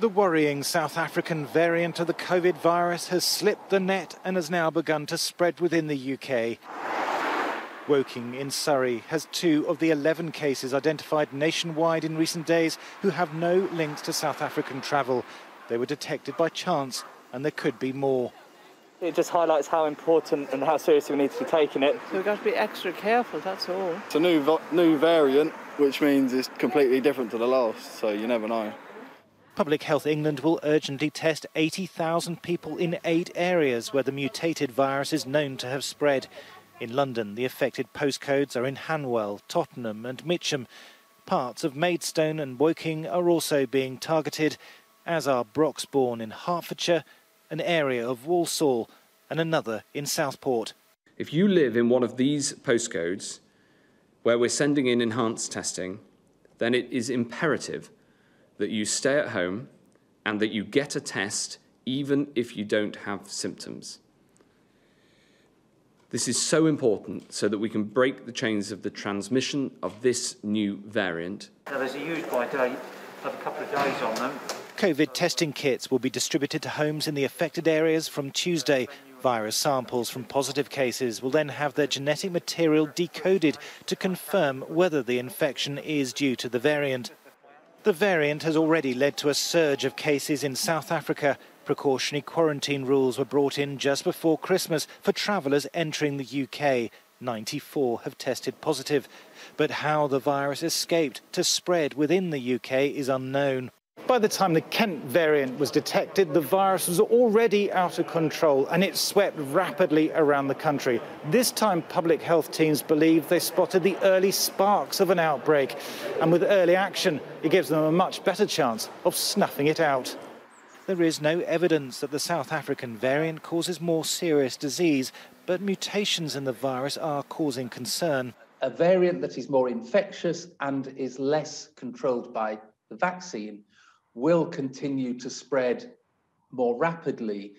The worrying South African variant of the COVID virus has slipped the net and has now begun to spread within the UK. Woking in Surrey has two of the 11 cases identified nationwide in recent days who have no links to South African travel. They were detected by chance and there could be more. It just highlights how important and how seriously we need to be taking it. So we've got to be extra careful, that's all. It's a new, new variant, which means it's completely different to the last, so you never know. Public Health England will urgently test 80,000 people in eight areas where the mutated virus is known to have spread. In London, the affected postcodes are in Hanwell, Tottenham, and Mitcham. Parts of Maidstone and Woking are also being targeted, as are Broxbourne in Hertfordshire, an area of Walsall, and another in Southport. If you live in one of these postcodes where we're sending in enhanced testing, then it is imperative that you stay at home and that you get a test even if you don't have symptoms. This is so important so that we can break the chains of the transmission of this new variant. Now, there's a use by date of a couple of days on them. COVID testing kits will be distributed to homes in the affected areas from Tuesday. Virus samples from positive cases will then have their genetic material decoded to confirm whether the infection is due to the variant. The variant has already led to a surge of cases in South Africa. Precautionary quarantine rules were brought in just before Christmas for travellers entering the UK. 94 have tested positive. But how the virus escaped to spread within the UK is unknown. By the time the Kent variant was detected, the virus was already out of control and it swept rapidly around the country. This time, public health teams believe they spotted the early sparks of an outbreak. And with early action, it gives them a much better chance of snuffing it out. There is no evidence that the South African variant causes more serious disease, but mutations in the virus are causing concern. A variant that is more infectious and is less controlled by the vaccine will continue to spread more rapidly,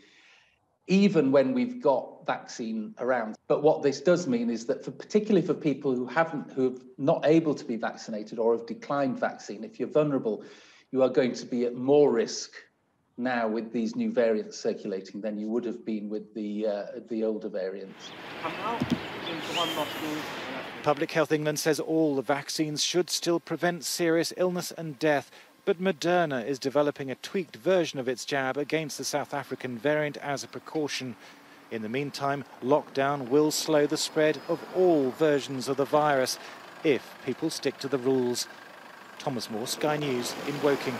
even when we've got vaccine around. But what this does mean is that, for particularly for people who haven't, who are not able to be vaccinated or have declined vaccine, if you're vulnerable, you are going to be at more risk now with these new variants circulating than you would have been with the uh, the older variants. Public Health England says all the vaccines should still prevent serious illness and death, but Moderna is developing a tweaked version of its jab against the South African variant as a precaution. In the meantime, lockdown will slow the spread of all versions of the virus if people stick to the rules. Thomas Moore, Sky News in Woking.